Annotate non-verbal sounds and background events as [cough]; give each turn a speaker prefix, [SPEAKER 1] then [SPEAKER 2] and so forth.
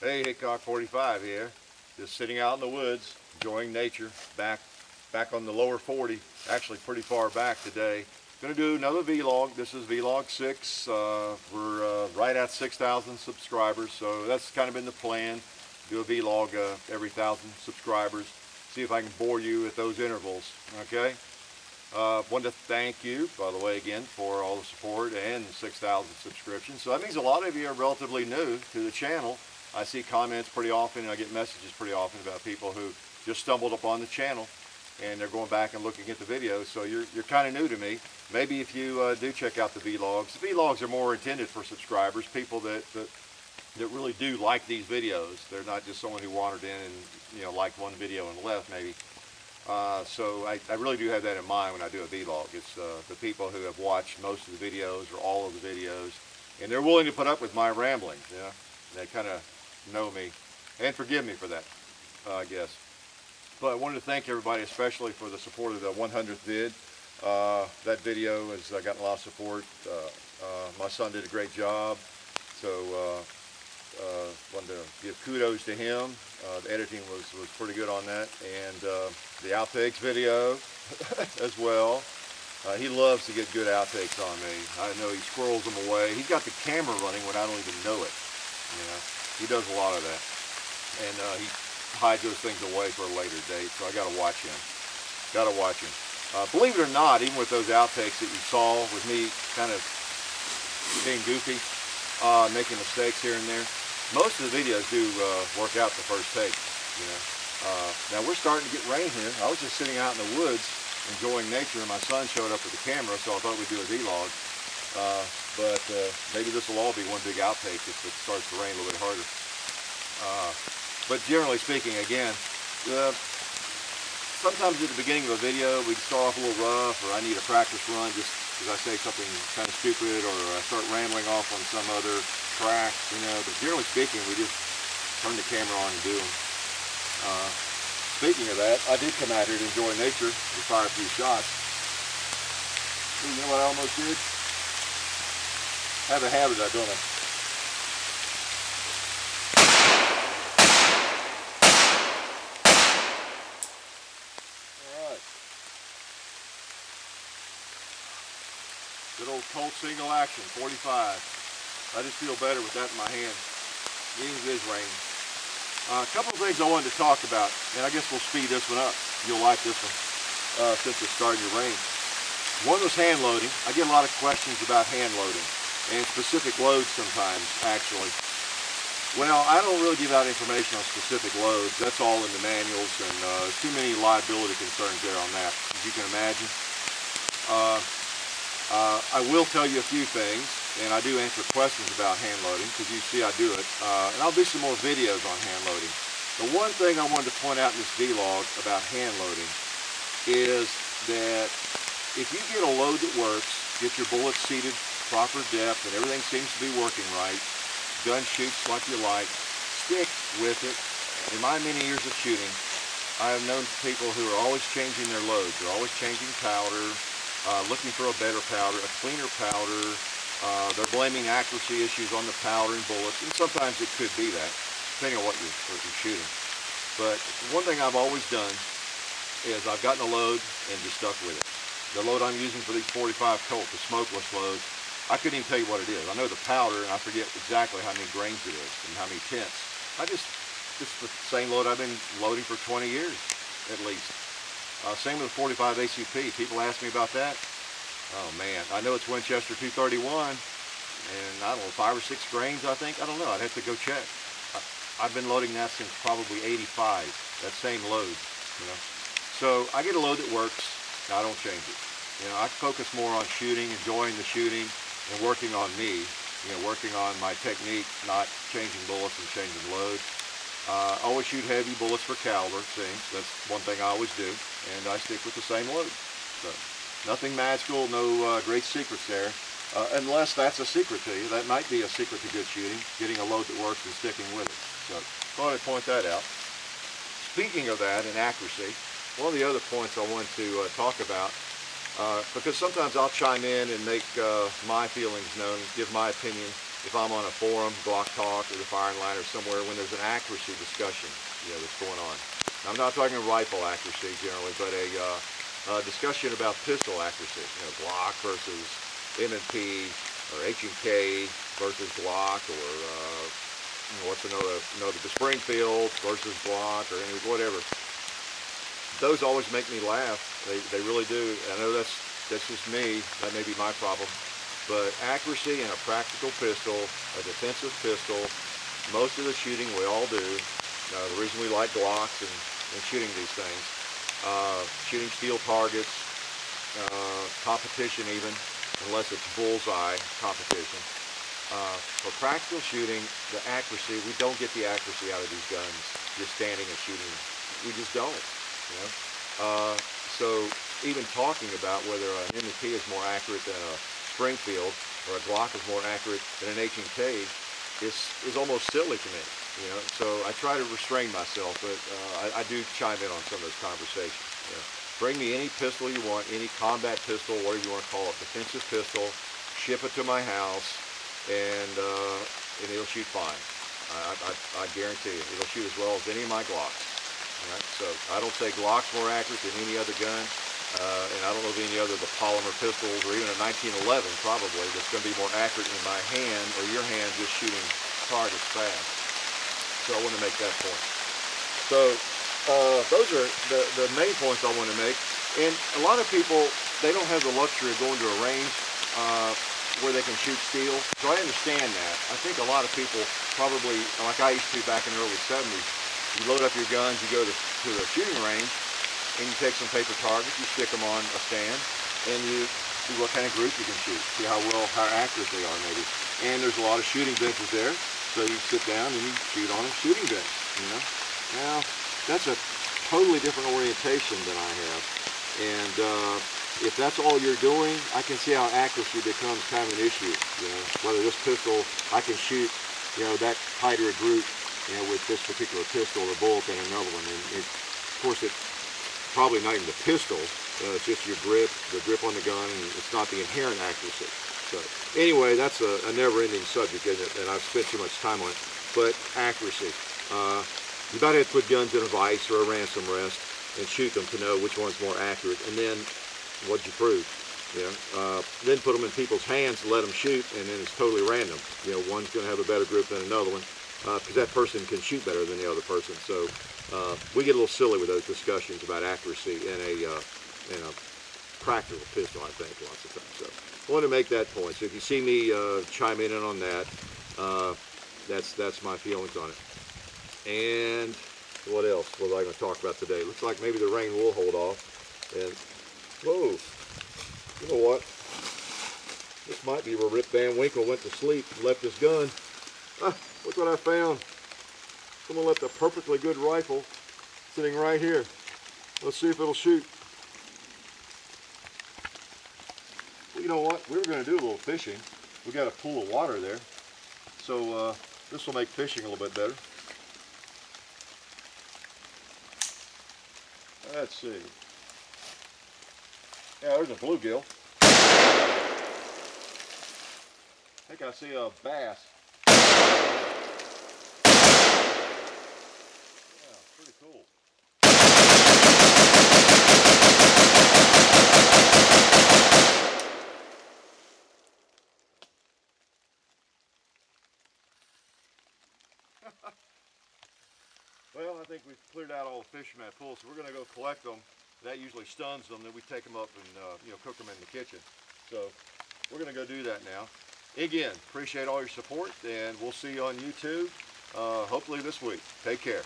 [SPEAKER 1] Hey, Hickok 45 here. Just sitting out in the woods, enjoying nature. Back, back on the lower 40. Actually, pretty far back today. Gonna do another vlog. This is vlog six. Uh, we're uh, right at 6,000 subscribers, so that's kind of been the plan. Do a vlog uh, every thousand subscribers. See if I can bore you at those intervals. Okay. Uh, wanted to thank you, by the way, again, for all the support and 6,000 subscriptions. So that means a lot of you are relatively new to the channel. I see comments pretty often and I get messages pretty often about people who just stumbled upon the channel and they're going back and looking at the videos. So you're, you're kind of new to me. Maybe if you uh, do check out the vlogs, the vlogs are more intended for subscribers, people that, that, that really do like these videos. They're not just someone who wandered in and you know liked one video and left maybe. Uh, so I, I, really do have that in mind when I do a vlog. It's uh, the people who have watched most of the videos or all of the videos, and they're willing to put up with my rambling. Yeah, they kind of know me and forgive me for that, uh, I guess. But I wanted to thank everybody, especially for the support of the 100th vid. Uh, that video has uh, gotten a lot of support. Uh, my son did a great job, so uh, wanted to give kudos to him. Uh, the editing was, was pretty good on that. And uh, the outtakes video [laughs] as well. Uh, he loves to get good outtakes on me. I know he squirrels them away. He's got the camera running when I don't even know it. You know, he does a lot of that. And uh, he hides those things away for a later date, so I got to watch him. Got to watch him. Uh, believe it or not, even with those outtakes that you saw with me kind of being goofy, making mistakes here and there, most of the videos do uh, work out the first take, you know. Uh, now we're starting to get rain here. I was just sitting out in the woods enjoying nature and my son showed up with the camera so I thought we'd do a vlog. Uh, but uh, maybe this will all be one big outtake if it starts to rain a little bit harder. Uh, but generally speaking, again, uh, sometimes at the beginning of a video we start off a little rough or I need a practice run just because I say something kind of stupid or I start rambling off on some other track, you know, but generally speaking, we just turn the camera on and do them. Uh, speaking of that, I did come out here to enjoy nature and fire a few shots. You know what I almost did? I have a habit of doing it. Alright. Good old Colt single action, 45. I just feel better with that in my hand. Even if it is raining. Uh, a couple of things I wanted to talk about, and I guess we'll speed this one up. You'll like this one uh, since it's starting to rain. One was hand loading. I get a lot of questions about hand loading and specific loads sometimes, actually. Well, I don't really give out information on specific loads. That's all in the manuals, and uh, too many liability concerns there on that, as you can imagine. Uh, uh, I will tell you a few things and I do answer questions about hand loading because you see I do it. Uh, and I'll do some more videos on hand loading. The one thing I wanted to point out in this vlog about hand loading is that if you get a load that works, get your bullets seated proper depth and everything seems to be working right, gun shoots like you like, stick with it. In my many years of shooting, I have known people who are always changing their loads. They're always changing powder, uh, looking for a better powder, a cleaner powder, uh, they're blaming accuracy issues on the powder and bullets, and sometimes it could be that, depending on what you're, what you're shooting. But one thing I've always done is I've gotten a load and just stuck with it. The load I'm using for these 45 Colt, the smokeless loads, I couldn't even tell you what it is. I know the powder, and I forget exactly how many grains it is and how many tenths. I just, it's the same load I've been loading for 20 years, at least. Uh, same with the 45 ACP. People ask me about that. Oh man, I know it's Winchester 231, and I don't know, five or six grains I think, I don't know, I'd have to go check. I, have been loading that since probably 85, that same load, you know. So I get a load that works, I don't change it. You know, I focus more on shooting, enjoying the shooting, and working on me, you know, working on my technique, not changing bullets and changing loads. Uh, always shoot heavy bullets for caliber, see, that's one thing I always do, and I stick with the same load. So. Nothing magical, no uh, great secrets there. Uh, unless that's a secret to you. That might be a secret to good shooting, getting a load that works and sticking with it. So thought I'd point that out. Speaking of that and accuracy, one of the other points I want to uh, talk about, uh, because sometimes I'll chime in and make uh, my feelings known, give my opinion, if I'm on a forum, Glock Talk, or the Firing Line, or somewhere when there's an accuracy discussion, you know, that's going on. I'm not talking rifle accuracy generally, but a, uh, a discussion about pistol accuracy. You know, Glock versus M&P, or H&K versus Glock, or uh, you know, what's another, another, the Springfield versus Glock, or whatever. Those always make me laugh. They, they really do. I know that's, that's just me. That may be my problem. But accuracy in a practical pistol, a defensive pistol, most of the shooting we all do. Uh, the reason we like Glocks and, and shooting these things, uh, shooting steel targets, uh, competition even, unless it's bullseye competition. Uh, for practical shooting, the accuracy, we don't get the accuracy out of these guns just standing and shooting. We just don't, you know. So even talking about whether an M&P is more accurate than a Springfield or a Glock is more accurate than an H&K is, is almost silly to me. You know, so I try to restrain myself, but uh, I, I, do chime in on some of those conversations. You know. Bring me any pistol you want, any combat pistol, whatever you want to call it, defensive pistol, ship it to my house, and, uh, and it'll shoot fine. I, I, I, guarantee you, it'll shoot as well as any of my Glocks. Right? So I don't say Glock's more accurate than any other gun. Uh, and I don't know of any other the polymer pistols or even a 1911 probably that's going to be more accurate in my hand or your hand just shooting targets fast. So I want to make that point. So uh, those are the, the main points I want to make. And a lot of people, they don't have the luxury of going to a range uh, where they can shoot steel. So I understand that. I think a lot of people probably, like I used to back in the early 70s, you load up your guns, you go to, to the shooting range, and you take some paper targets, you stick them on a stand, and you see what kind of group you can shoot, see how well, how accurate they are maybe. And there's a lot of shooting benches there, so you sit down and you shoot on a shooting bench, you know. Now, that's a totally different orientation than I have. And uh, if that's all you're doing, I can see how accuracy becomes kind of an issue, you know. Whether this pistol, I can shoot, you know, that tighter group, you with this particular pistol or bolt and another one. And it, of course, it probably not even the pistol. Uh, it's just your grip, the grip on the gun, and it's not the inherent accuracy. So anyway, that's a, a never-ending subject, isn't it? And I've spent too much time on it. But accuracy. Uh, you about have to put guns in a vise or a ransom rest and shoot them to know which one's more accurate. And then what'd you prove? You know, uh, then put them in people's hands and let them shoot, and then it's totally random. You know, one's going to have a better grip than another one because uh, that person can shoot better than the other person. So uh, we get a little silly with those discussions about accuracy in a, uh, in a practical pistol, I think, lots of times. So I want to make that point. So if you see me uh, chime in on that, uh, that's, that's my feelings on it. And what else was I going to talk about today? Looks like maybe the rain will hold off. And, whoa, you know what? This might be where Rip Van Winkle went to sleep and left his gun. Ah, look what I found. Someone left a perfectly good rifle sitting right here. Let's see if it'll shoot. Well, you know what? We were going to do a little fishing. We got a pool of water there. So uh, this will make fishing a little bit better. Let's see. Yeah, there's a bluegill. I think I see a bass. Think we've cleared out all the fish from that pool, so we're going to go collect them. That usually stuns them, then we take them up and uh, you know cook them in the kitchen. So we're going to go do that now. Again, appreciate all your support, and we'll see you on YouTube uh, hopefully this week. Take care.